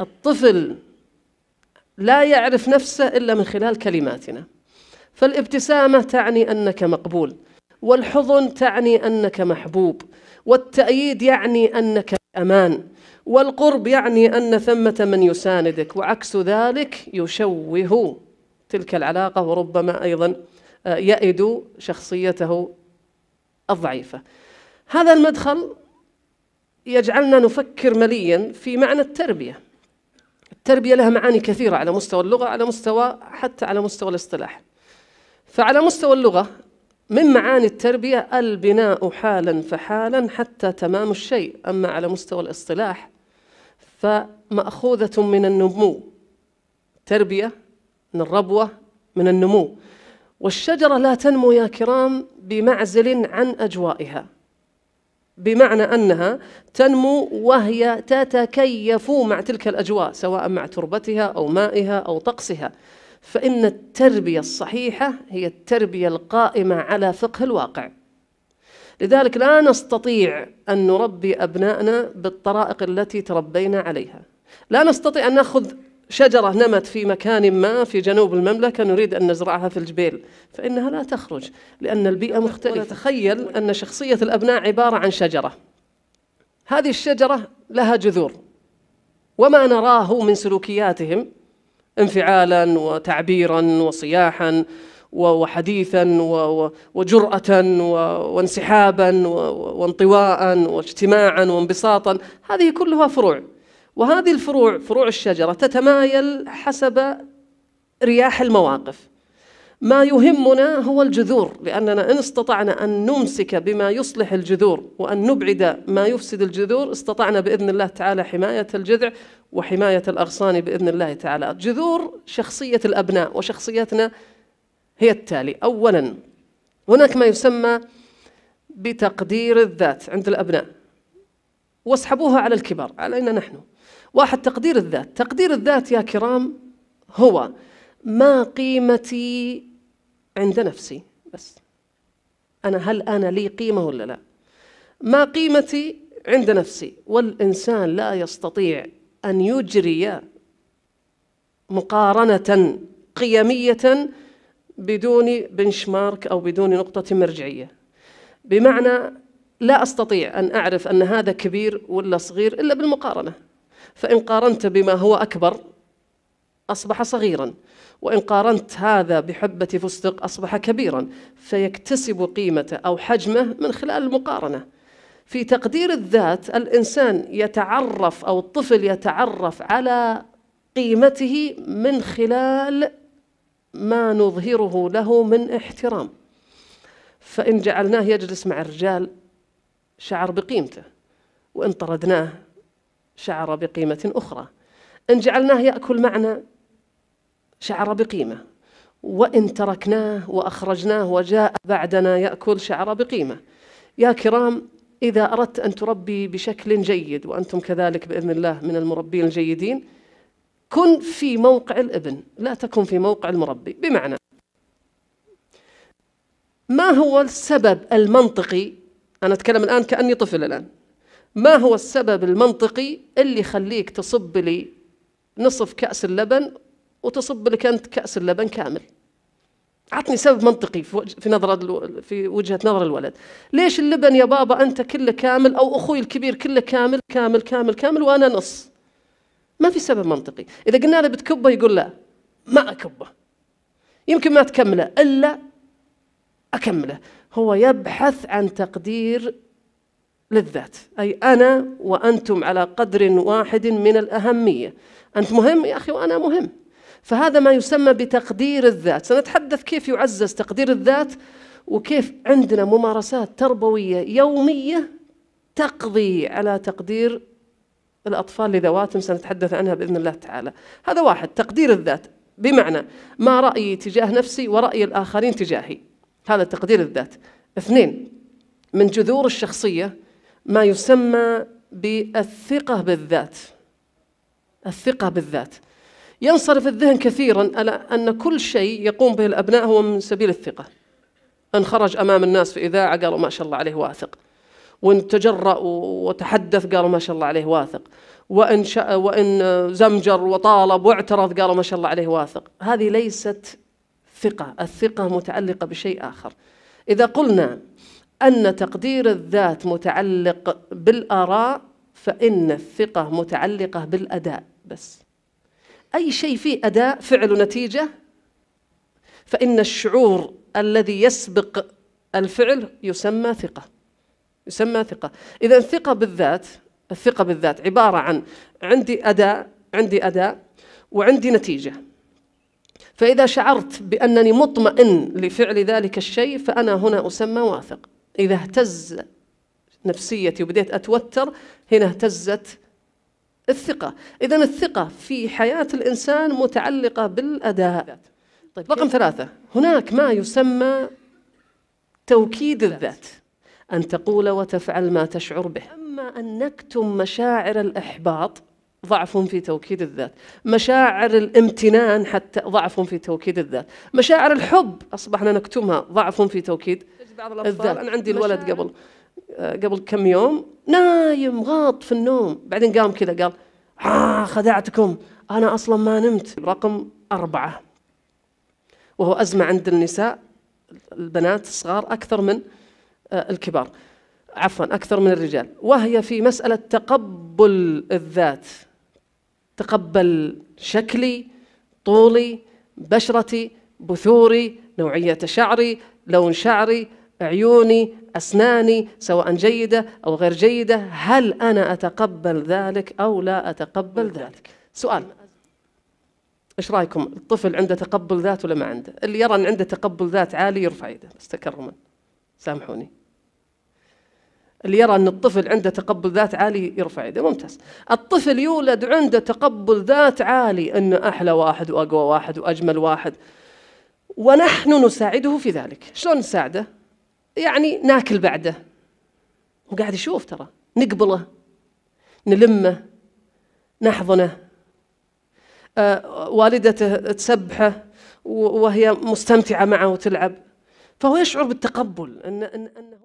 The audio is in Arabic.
الطفل لا يعرف نفسه إلا من خلال كلماتنا. فالابتسامة تعني أنك مقبول والحضن تعني أنك محبوب والتأييد يعني أنك أمان والقرب يعني أن ثمة من يساندك وعكس ذلك يشوه تلك العلاقة وربما أيضا آه، يئد شخصيته الضعيفة. هذا المدخل يجعلنا نفكر مليا في معنى التربية. التربية لها معاني كثيرة على مستوى اللغة على مستوى حتى على مستوى الاصطلاح. فعلى مستوى اللغة من معاني التربية البناء حالا فحالا حتى تمام الشيء. أما على مستوى الاصطلاح فمأخوذة من النمو. تربية من الربوة من النمو. والشجرة لا تنمو يا كرام بمعزل عن أجوائها. بمعنى أنها تنمو وهي تتكيف مع تلك الأجواء سواء مع تربتها أو مائها أو طقسها. فإن التربية الصحيحة هي التربية القائمة على فقه الواقع. لذلك لا نستطيع أن نربي أبنائنا بالطرائق التي تربينا عليها. لا نستطيع أن نأخذ شجرة نمت في مكان ما في جنوب المملكة نريد أن نزرعها في الجبيل فإنها لا تخرج لأن البيئة مختلفة. تخيل أن شخصية الأبناء عبارة عن شجرة. هذه الشجرة لها جذور. وما نراه من سلوكياتهم انفعالا وتعبيرا وصياحا وحديثا وجرأة وانسحابا وانطواء واجتماعا وانبساطا. هذه كلها فروع. وهذه الفروع فروع الشجرة تتمايل حسب رياح المواقف. ما يهمنا هو الجذور لأننا إن استطعنا أن نمسك بما يصلح الجذور وأن نبعد ما يفسد الجذور استطعنا بإذن الله تعالى حماية الجذع وحماية الأغصان بإذن الله تعالى. جذور شخصية الأبناء وشخصيتنا هي التالي. أولا هناك ما يسمى بتقدير الذات عند الأبناء. واسحبوها على الكبار علينا نحن؟ واحد تقدير الذات. تقدير الذات يا كرام هو ما قيمتي عند نفسي. بس أنا هل أنا لي قيمة ولا لا؟ ما قيمتي عند نفسي. والإنسان لا يستطيع أن يجري مقارنة قيمية بدون بنشمارك أو بدون نقطة مرجعية. بمعنى لا أستطيع أن أعرف أن هذا كبير ولا صغير إلا بالمقارنة. فإن قارنت بما هو أكبر أصبح صغيرا. وإن قارنت هذا بحبة فستق أصبح كبيرا. فيكتسب قيمته أو حجمه من خلال المقارنة. في تقدير الذات الإنسان يتعرف أو الطفل يتعرف على قيمته من خلال ما نظهره له من احترام. فإن جعلناه يجلس مع الرجال شعر بقيمته. وإن طردناه شعر بقيمة أخرى. إن جعلناه يأكل معنا شعر بقيمة. وإن تركناه وأخرجناه وجاء بعدنا يأكل شعر بقيمة. يا كرام إذا أردت أن تربي بشكل جيد وأنتم كذلك بإذن الله من المربين الجيدين كن في موقع الإبن. لا تكن في موقع المربي. بمعنى ما هو السبب المنطقي؟ أنا أتكلم الآن كأني طفل الآن. ما هو السبب المنطقي اللي يخليك تصب لي نصف كأس اللبن وتصب لك أنت كأس اللبن كامل؟ عطني سبب منطقي في نظرة في وجهة نظر الولد. ليش اللبن يا بابا أنت كله كامل أو أخوي الكبير كله كامل كامل كامل كامل وأنا نص؟ ما في سبب منطقي. إذا قلنا له بتكبه يقول لا ما أكبه. يمكن ما تكمله إلا أكمله. هو يبحث عن تقدير للذات. أي أنا وأنتم على قدر واحد من الأهمية. أنت مهم يا أخي وأنا مهم. فهذا ما يسمى بتقدير الذات. سنتحدث كيف يعزز تقدير الذات وكيف عندنا ممارسات تربوية يومية تقضي على تقدير الأطفال لذواتهم. سنتحدث عنها بإذن الله تعالى. هذا واحد تقدير الذات. بمعنى ما رأيي تجاه نفسي ورأي الآخرين تجاهي. هذا تقدير الذات. اثنين من جذور الشخصية ما يسمى بالثقة بالذات. الثقة بالذات. ينصرف الذهن كثيرا على أن كل شيء يقوم به الأبناء هو من سبيل الثقة. أن خرج أمام الناس في إذاعة قالوا ما شاء الله عليه واثق. وإن تجرأ وتحدث قالوا ما شاء الله عليه واثق. وإن, وإن زمجر وطالب واعترض قالوا ما شاء الله عليه واثق. هذه ليست ثقة. الثقة متعلقة بشيء آخر. إذا قلنا أن تقدير الذات متعلق بالآراء فإن الثقة متعلقة بالأداء بس. أي شيء فيه أداء فعل ونتيجة فإن الشعور الذي يسبق الفعل يسمى ثقة يسمى ثقة. إذا الثقة بالذات الثقة بالذات عبارة عن عندي أداء عندي أداء وعندي نتيجة. فإذا شعرت بأنني مطمئن لفعل ذلك الشيء فأنا هنا أسمى واثق. إذا اهتز نفسيتي وبديت أتوتر هنا اهتزت الثقة. إذا الثقة في حياة الإنسان متعلقة بالأداء. طيب رقم ثلاثة. هناك ما يسمى توكيد الذات. أن تقول وتفعل ما تشعر به. أما أن نكتم مشاعر الإحباط ضعف في توكيد الذات. مشاعر الامتنان حتى ضعف في توكيد الذات. مشاعر الحب أصبحنا نكتمها ضعف في توكيد الذات أنا عندي الولد قبل آه، قبل كم يوم نايم غاط في النوم. بعدين قام كذا قال آه خدعتكم. أنا أصلا ما نمت. رقم أربعة. وهو أزمة عند النساء البنات الصغار أكثر من آه، الكبار. عفوا أكثر من الرجال. وهي في مسألة تقبل الذات. تقبل شكلي طولي بشرتي بثوري نوعية شعري لون شعري عيوني أسناني سواء جيدة أو غير جيدة هل أنا أتقبل ذلك أو لا أتقبل ذلك؟ سؤال. إيش رأيكم؟ الطفل عنده تقبل ذات ولا ما عنده؟ اللي يرى أن عنده تقبل ذات عالي يرفع يده. بس تكرما سامحوني. اللي يرى أن الطفل عنده تقبل ذات عالي يرفع يده. ممتاز. الطفل يولد عنده تقبل ذات عالي أنه أحلى واحد وأقوى واحد وأجمل واحد. ونحن نساعده في ذلك. شلون نساعده؟ يعني ناكل بعده. وقاعد يشوف ترى. نقبله. نلمه. نحضنه. آه والدته تسبحه وهي مستمتعة معه وتلعب. فهو يشعر بالتقبل. أنه